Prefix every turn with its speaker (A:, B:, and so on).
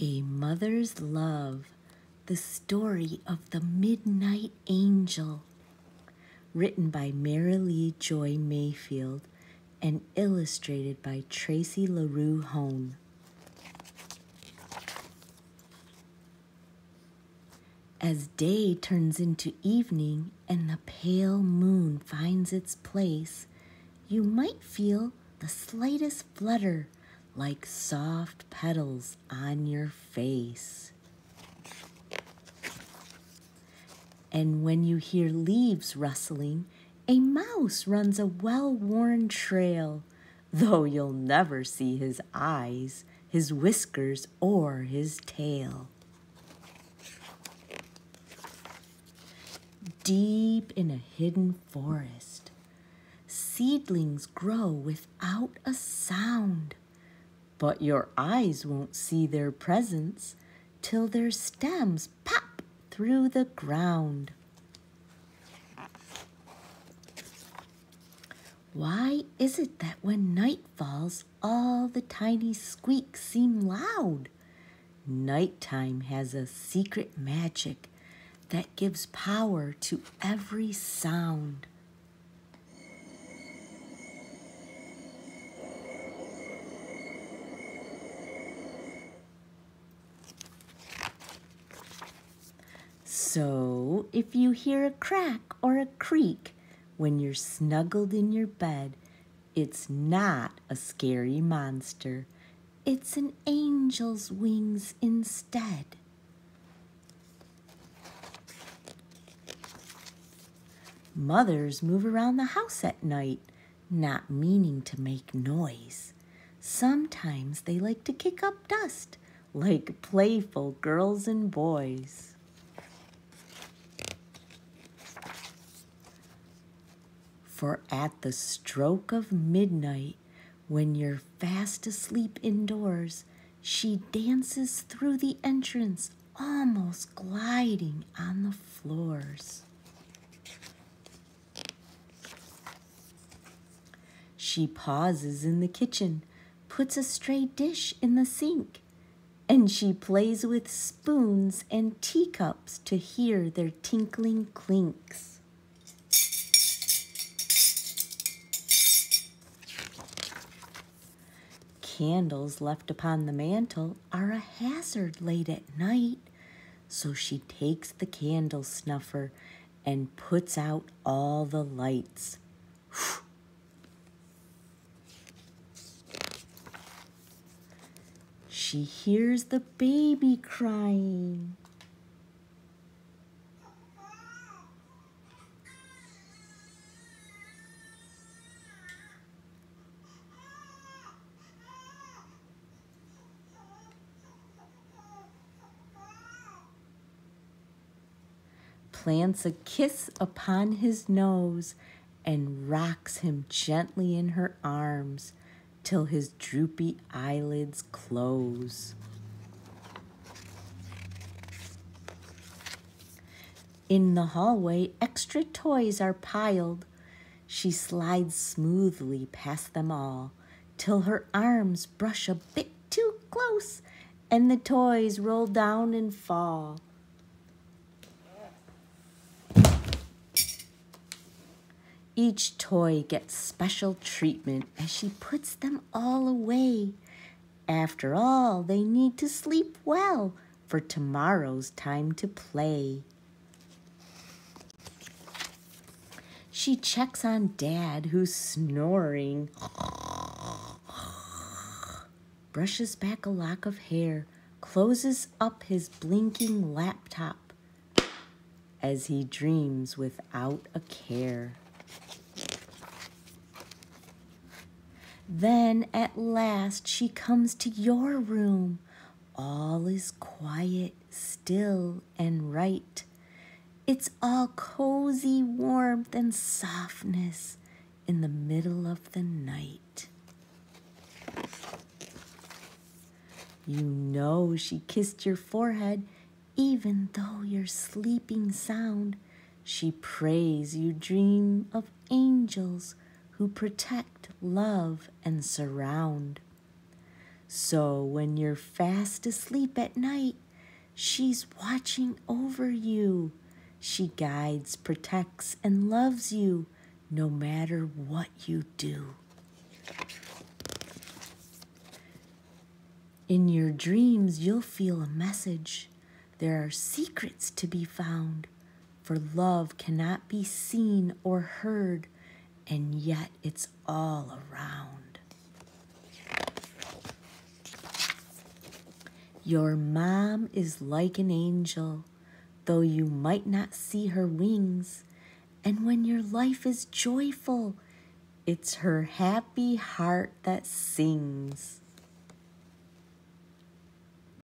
A: A Mother's Love, the story of the Midnight Angel. Written by Marilee Joy Mayfield and illustrated by Tracy La Rue Hohn. As day turns into evening and the pale moon finds its place, you might feel the slightest flutter like soft petals on your face. And when you hear leaves rustling, a mouse runs a well worn trail, though you'll never see his eyes, his whiskers, or his tail. Deep in a hidden forest, seedlings grow without a sound but your eyes won't see their presence till their stems pop through the ground. Why is it that when night falls, all the tiny squeaks seem loud? Nighttime has a secret magic that gives power to every sound. So, if you hear a crack or a creak when you're snuggled in your bed, it's not a scary monster. It's an angel's wings instead. Mothers move around the house at night, not meaning to make noise. Sometimes they like to kick up dust, like playful girls and boys. For at the stroke of midnight, when you're fast asleep indoors, she dances through the entrance, almost gliding on the floors. She pauses in the kitchen, puts a stray dish in the sink, and she plays with spoons and teacups to hear their tinkling clinks. Candles left upon the mantel are a hazard late at night. So she takes the candle snuffer and puts out all the lights. She hears the baby crying. Plants a kiss upon his nose and rocks him gently in her arms till his droopy eyelids close. In the hallway, extra toys are piled. She slides smoothly past them all till her arms brush a bit too close and the toys roll down and fall. Each toy gets special treatment as she puts them all away. After all, they need to sleep well for tomorrow's time to play. She checks on Dad, who's snoring, brushes back a lock of hair, closes up his blinking laptop as he dreams without a care. Then at last she comes to your room. All is quiet, still, and right. It's all cozy warmth and softness in the middle of the night. You know she kissed your forehead, even though you're sleeping sound. She prays you dream of angels who protect, love, and surround. So when you're fast asleep at night, she's watching over you. She guides, protects, and loves you no matter what you do. In your dreams, you'll feel a message. There are secrets to be found, for love cannot be seen or heard, and yet it's all around. Your mom is like an angel, though you might not see her wings. And when your life is joyful, it's her happy heart that sings.